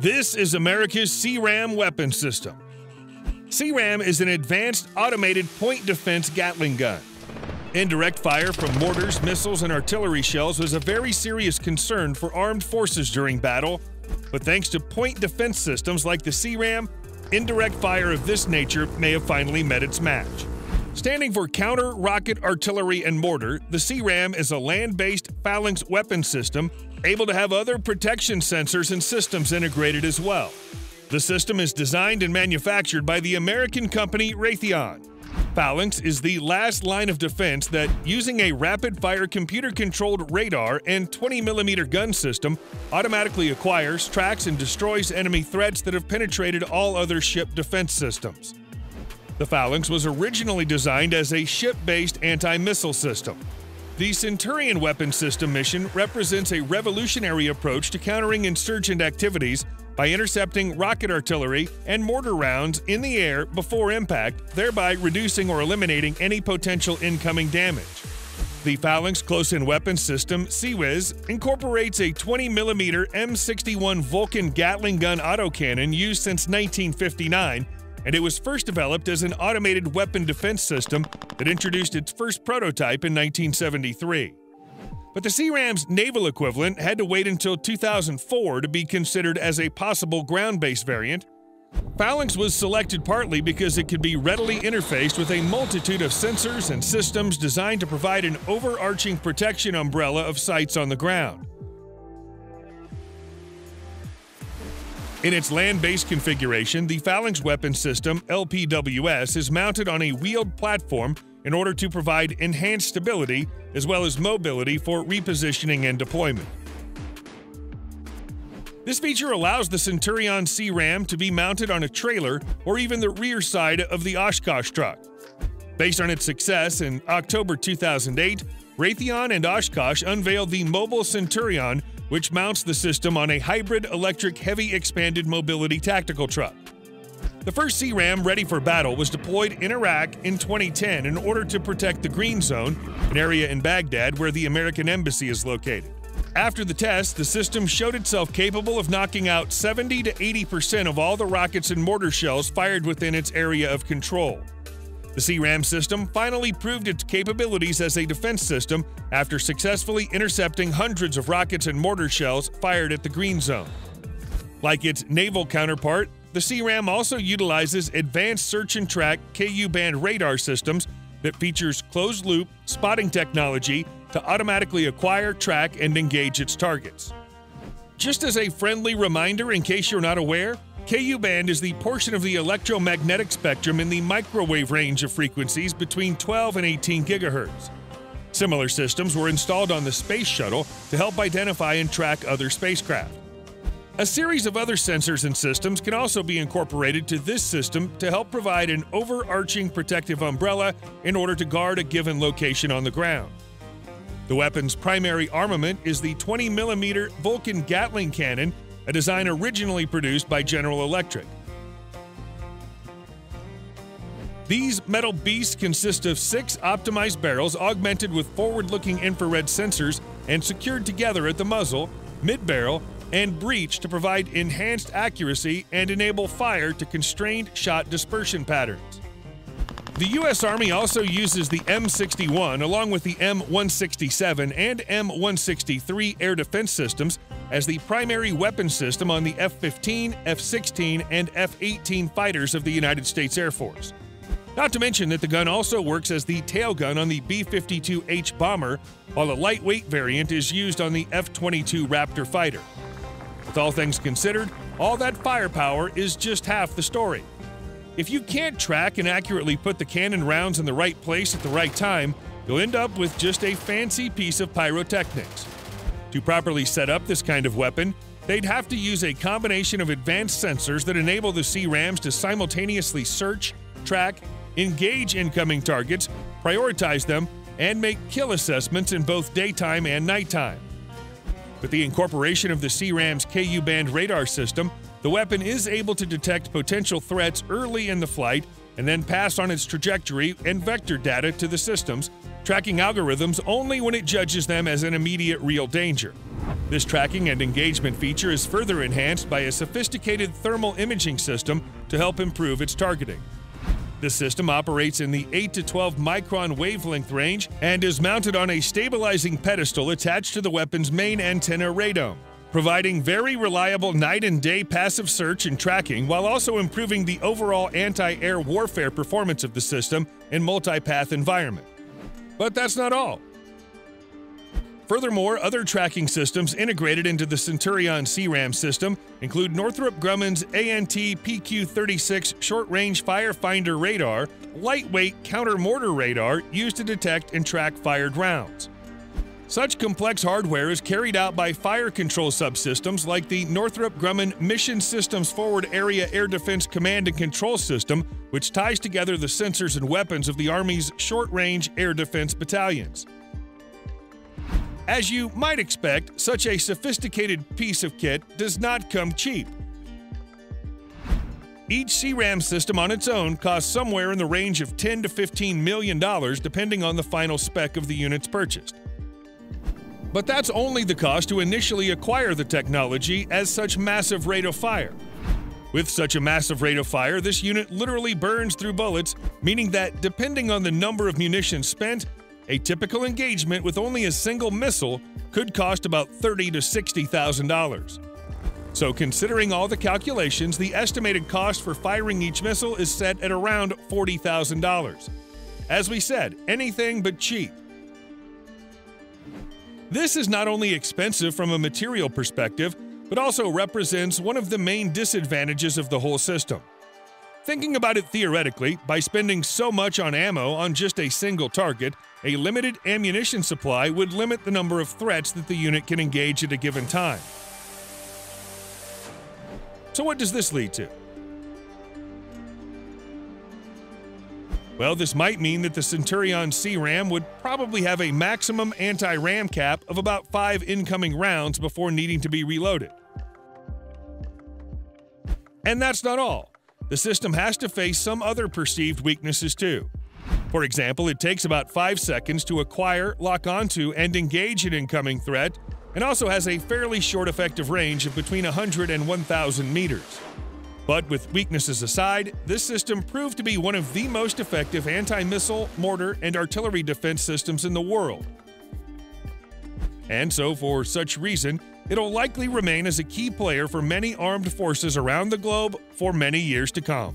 This is America's CRAM weapon system. CRAM is an advanced automated point defense Gatling gun. Indirect fire from mortars, missiles, and artillery shells was a very serious concern for armed forces during battle, but thanks to point defense systems like the CRAM, indirect fire of this nature may have finally met its match. Standing for Counter Rocket Artillery and Mortar, the CRAM is a land based phalanx weapon system able to have other protection sensors and systems integrated as well. The system is designed and manufactured by the American company Raytheon. Phalanx is the last line of defense that, using a rapid fire computer controlled radar and 20mm gun system, automatically acquires, tracks, and destroys enemy threats that have penetrated all other ship defense systems. The Phalanx was originally designed as a ship based anti missile system. The Centurion weapon system mission represents a revolutionary approach to countering insurgent activities by intercepting rocket artillery and mortar rounds in the air before impact, thereby reducing or eliminating any potential incoming damage. The Phalanx Close In Weapon System, CIWS, incorporates a 20mm M61 Vulcan Gatling gun autocannon used since 1959 and it was first developed as an automated weapon defense system that introduced its first prototype in 1973. But the CRAM's naval equivalent had to wait until 2004 to be considered as a possible ground based variant. Phalanx was selected partly because it could be readily interfaced with a multitude of sensors and systems designed to provide an overarching protection umbrella of sites on the ground. In its land based configuration, the Phalanx weapon system, LPWS, is mounted on a wheeled platform in order to provide enhanced stability as well as mobility for repositioning and deployment. This feature allows the Centurion CRAM to be mounted on a trailer or even the rear side of the Oshkosh truck. Based on its success in October 2008, Raytheon and Oshkosh unveiled the Mobile Centurion which mounts the system on a hybrid electric heavy expanded mobility tactical truck. The first CRAM ready for battle was deployed in Iraq in 2010 in order to protect the Green Zone, an area in Baghdad where the American Embassy is located. After the test, the system showed itself capable of knocking out 70 to 80% of all the rockets and mortar shells fired within its area of control. The CRAM system finally proved its capabilities as a defense system after successfully intercepting hundreds of rockets and mortar shells fired at the Green Zone. Like its naval counterpart, the CRAM also utilizes advanced search and track KU band radar systems that features closed loop spotting technology to automatically acquire, track, and engage its targets. Just as a friendly reminder in case you're not aware, KU band is the portion of the electromagnetic spectrum in the microwave range of frequencies between 12 and 18 gigahertz. Similar systems were installed on the Space Shuttle to help identify and track other spacecraft. A series of other sensors and systems can also be incorporated to this system to help provide an overarching protective umbrella in order to guard a given location on the ground. The weapon's primary armament is the 20mm Vulcan Gatling cannon a design originally produced by General Electric. These metal beasts consist of six optimized barrels augmented with forward looking infrared sensors and secured together at the muzzle, mid barrel, and breech to provide enhanced accuracy and enable fire to constrained shot dispersion patterns. The U.S. Army also uses the M61 along with the M167 and M163 air defense systems as the primary weapon system on the F 15, F 16, and F 18 fighters of the United States Air Force. Not to mention that the gun also works as the tail gun on the B 52H bomber, while a lightweight variant is used on the F 22 Raptor fighter. With all things considered, all that firepower is just half the story. If you can't track and accurately put the cannon rounds in the right place at the right time, you'll end up with just a fancy piece of pyrotechnics. To properly set up this kind of weapon, they'd have to use a combination of advanced sensors that enable the CRAMs to simultaneously search, track, engage incoming targets, prioritize them, and make kill assessments in both daytime and nighttime. With the incorporation of the CRAM's KU band radar system, the weapon is able to detect potential threats early in the flight and then pass on its trajectory and vector data to the systems, tracking algorithms only when it judges them as an immediate real danger. This tracking and engagement feature is further enhanced by a sophisticated thermal imaging system to help improve its targeting. The system operates in the 8 to 12 micron wavelength range and is mounted on a stabilizing pedestal attached to the weapon's main antenna radome, providing very reliable night and day passive search and tracking while also improving the overall anti-air warfare performance of the system in multipath environment. But that's not all. Furthermore, other tracking systems integrated into the Centurion CRAM system include Northrop Grumman's AN/TPQ-36 short-range firefinder radar, lightweight counter-mortar radar used to detect and track fired rounds. Such complex hardware is carried out by fire control subsystems like the Northrop Grumman Mission Systems Forward Area Air Defense Command and Control System, which ties together the sensors and weapons of the Army's short-range air defense battalions. As you might expect, such a sophisticated piece of kit does not come cheap. Each CRAM system on its own costs somewhere in the range of 10 to 15 million dollars depending on the final spec of the units purchased. But that's only the cost to initially acquire the technology as such massive rate of fire. With such a massive rate of fire, this unit literally burns through bullets, meaning that depending on the number of munitions spent, a typical engagement with only a single missile could cost about 30 to $60,000. So, considering all the calculations, the estimated cost for firing each missile is set at around $40,000. As we said, anything but cheap. This is not only expensive from a material perspective, but also represents one of the main disadvantages of the whole system. Thinking about it theoretically, by spending so much on ammo on just a single target, a limited ammunition supply would limit the number of threats that the unit can engage at a given time. So, what does this lead to? Well, this might mean that the Centurion CRAM would probably have a maximum anti ram cap of about 5 incoming rounds before needing to be reloaded. And that's not all the system has to face some other perceived weaknesses too. For example, it takes about 5 seconds to acquire, lock onto, and engage an incoming threat, and also has a fairly short effective range of between 100 and 1,000 meters. But with weaknesses aside, this system proved to be one of the most effective anti missile, mortar, and artillery defense systems in the world. And so, for such reason, it'll likely remain as a key player for many armed forces around the globe for many years to come.